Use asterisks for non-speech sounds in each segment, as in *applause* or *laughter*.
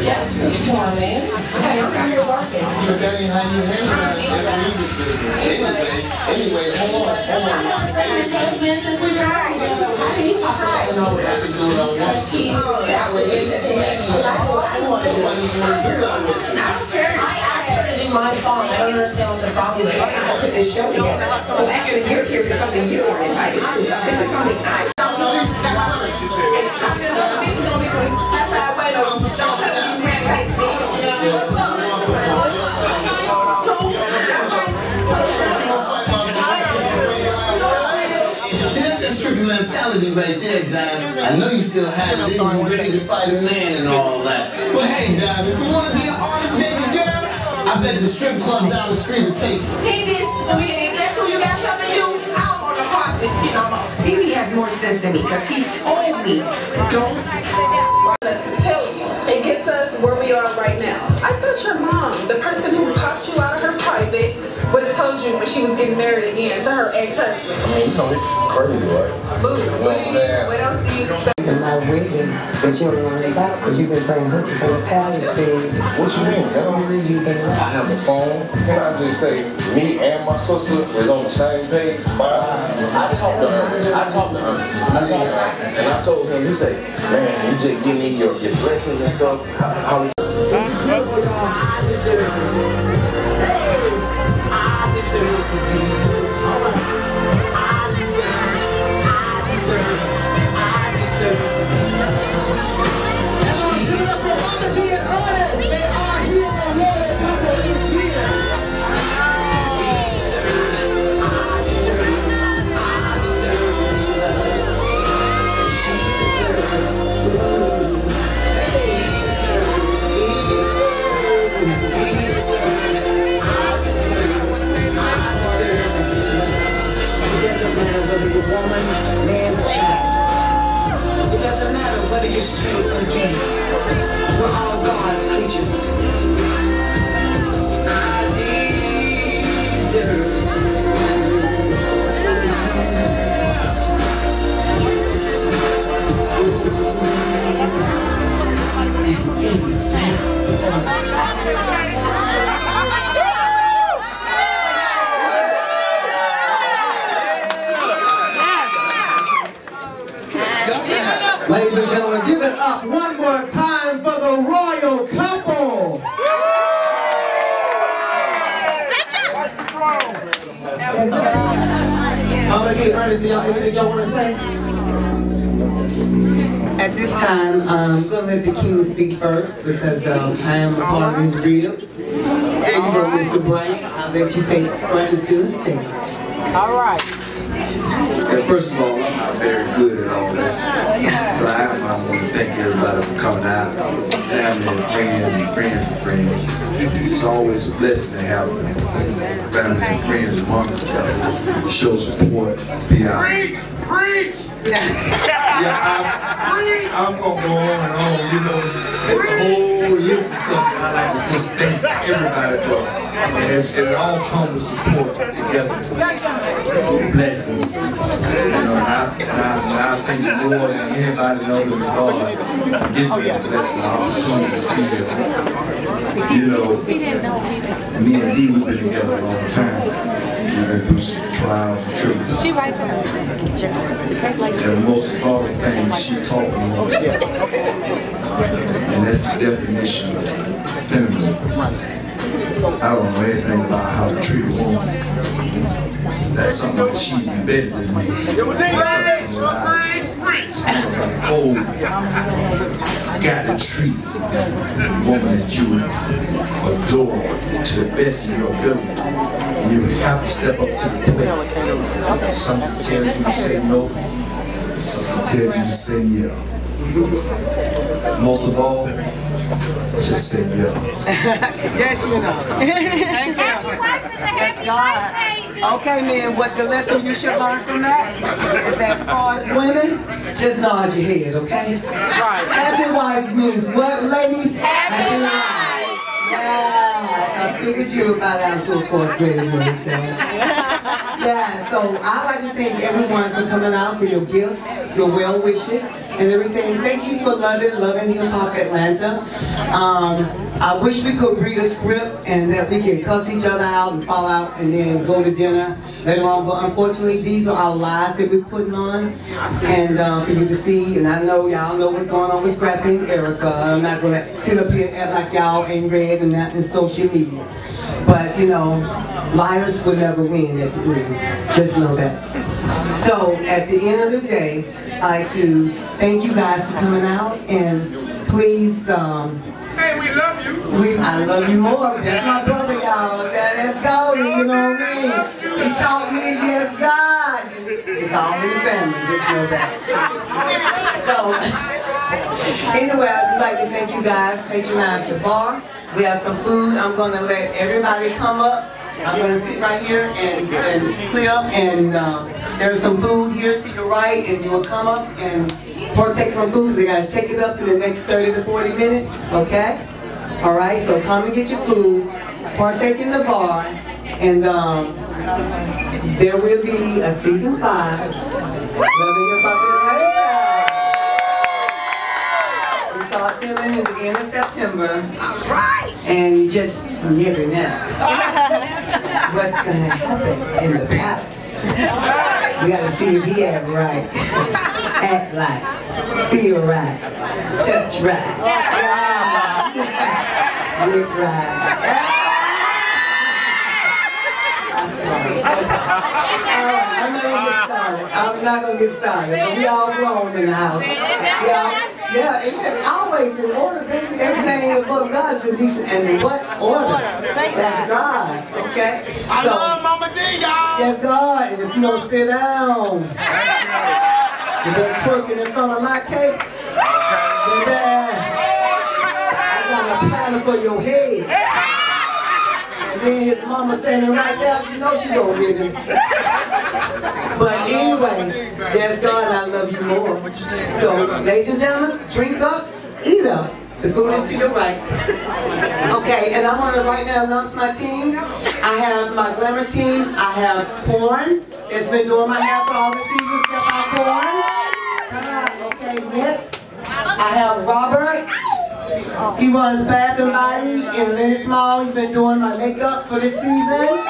Yes, comments. You're working. But that ain't how you handle it in the music business. Anyway, anyway, hold on, hold on. It's been since we tried. I don't know what I can do I want. That connection. I want to don't care. I actually did my fault. I don't understand what the problem is. I put this show together. So actually, you're here for something you weren't invited to. This is something I. that's that stripper mentality right there, Dime. I know you still have it in you, ready to fight a man and all that. But hey, Dime, if you want to be an artist, baby girl, I bet the strip club down the street will take you. He did. I mean, if that's who you got helping you, I'm on the hospital. You know, Stevie has more sense than me because he told me, don't tell you. It gets us where we are right now. I thought your mom, the person who popped you out of her private, would have told you when she was getting married again to her ex-husband. I mean, you know, it's crazy, right? Boo, what, do you, what else do you expect? in my wedding, but you don't know anything about because you've been playing hooky for the palace bed. What you mean? That don't mean You've been I have a phone. Can I just say, me and my sister is on the same page? My, I talked to her. I talked to her. I talked to Ernest. And I told him, he said, man, you just give me your, your blessings and stuff. Holly. God's Mama Dee, Ernest, y'all, anything y'all want to say? At this time, um, I'm going to let the king speak first because um, I am a part of his rib. There you go, Mr. Bryant. I'll let you take Brandon to the stage. And first of all, I'm not very good at all this. But I, am, I want to thank everybody for coming out. Family and friends and friends and friends. It's always a blessing to have family and friends among each other. Show support, be out. Yeah, I'm, I'm gonna go on and on. You know, there's a whole list of stuff that I like to just thank everybody for. And it's, it all comes with support together. Blessings. You know, and I, and I, and I thank the Lord and anybody other than God for giving me the blessing, opportunity to be here. You know, me and Dee, we've been together a long time. We've been through some trials and tribulations. She right there. And the most important thing she taught me, and that's the definition of feminism. I don't know anything about how to treat a woman. That's something that she's embedded in me. That's something that I told gotta treat the woman that you adore to the best of your ability. You have to step up to the plate. Something tells you to say no, something tells you to say yeah. Most of all, just say yeah. *laughs* Yes, you know. *laughs* Thank you. That's God. Okay, man, what the lesson you should learn from that is as far as women, just nod your head, okay? Right. Happy wife means what, ladies? Happy wife. Yeah, I figured you would bow down to a fourth grader yourself. *laughs* Yeah, so I'd like to thank everyone for coming out for your gifts, your well wishes, and everything. Thank you for loving, Love and Hip Hop Atlanta. Um, I wish we could read a script and that we can cuss each other out and fall out and then go to dinner later on. But unfortunately, these are our lives that we're putting on, and uh, for you to see. And I know y'all know what's going on with Scrappy and Erica. I'm not gonna sit up here and act like y'all ain't read and that in social media. But you know, liars will never win at the end. Just know that. So at the end of the day, I'd like to thank you guys for coming out and please, um, Hey, we love you. we, I love you more. That's my brother, y'all. That, that's Goldie, you know what I mean? He taught me, yes, God. It's all in the family, just know that. So, *laughs* anyway, I'd just like to thank you guys, patronize the bar. We have some food. I'm gonna let everybody come up. I'm gonna sit right here and, and clear up and uh, there's some food here to your right and you will come up and partake some food. They gotta take it up in the next 30 to 40 minutes, okay? All right, so come and get your food, partake in the bar, and um, there will be a season five. Loving Hop Atlanta. We start filming in the end of September. All right. And you just never know *laughs* what's gonna happen in the palace. *laughs* We gotta see if he act right, act like, feel right, touch right, ah. live right. That's right. I'm not gonna get started. I'm not gonna get started. But we all grown in the house. Yeah, yeah, it is always in order, baby. Everything above God is in decent and in what order? That's God. Okay? I So, Yes, God. And if you don't sit down, you been twerking in front of my cake. I got a platter for your head. And then his mama standing right there, you know she gonna get him. But anyway, yes, God, I love you more. So, ladies and gentlemen, drink up, eat up. The food is to your right. Okay, and I want to right now announce my team. I have my glamour team. I have Porn that's been doing my hair for all the seasons. Step out Porn. Ah, Okay, next. I have Robert. He runs Bath and Body in Leonard Small. He's been doing my makeup for this season.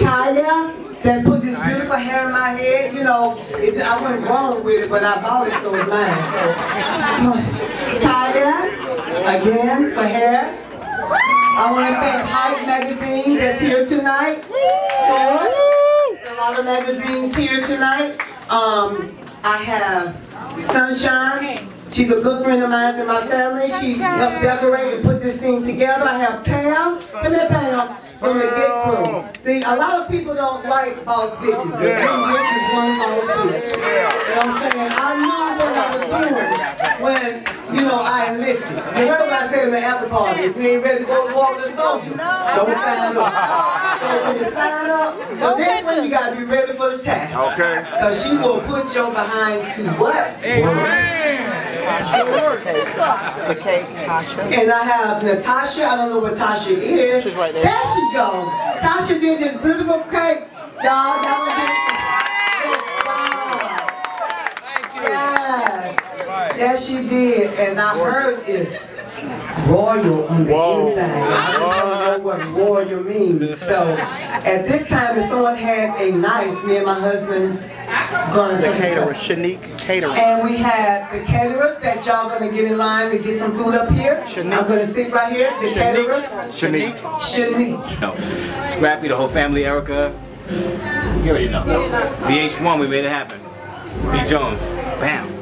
Kaya, that put this beautiful hair in my head. You know, it, I went wrong with it, but I bought it, so it's mine. So, Kaya, again, for hair. I want to thank Hype Magazine that's here tonight. Source, a lot of magazines here tonight. Um, I have Sunshine. She's a good friend of mine in my family. She helped decorate and put this thing together. I have Pam. Come here, Pam. From the Get Crew. See, a lot of people don't like boss bitches, but this is one boss bitch. You know what I'm saying? I knew what I was doing when, you know, I enlisted. You heard what I said in the after party. If you ain't ready to go to war with a soldier, don't sign up. So when you sign up, but this one you gotta be ready for the task. Okay. Cause she will put your behind to what? And I have Natasha. I don't know what Tasha is. She's right there. There she go. Tasha did this beautiful cake. Y'all, y'all did Yes. Yes, she did. And I heard it's royal on the inside. I just want to know what royal means. So at this time, if someone had a knife, me and my husband gonna The take caterer, Shanique Catering. And we have the caterers that y'all gonna get in line to get some food up here. I'm gonna sit right here. The caterers. Shanique. Shanique. No. Scrappy, the whole family, Erica. You already know. VH1, we made it happen. B. Jones, bam.